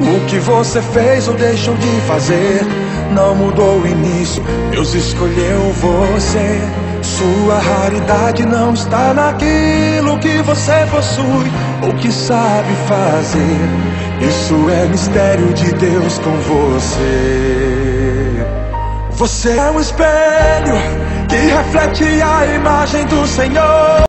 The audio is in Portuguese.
O que você fez ou deixou de fazer não mudou o início. Deus escolheu você. Sua raridade não está naquilo que você possui ou que sabe fazer. Isso é mistério de Deus com você. Você é um espelho que reflete a imagem do Senhor.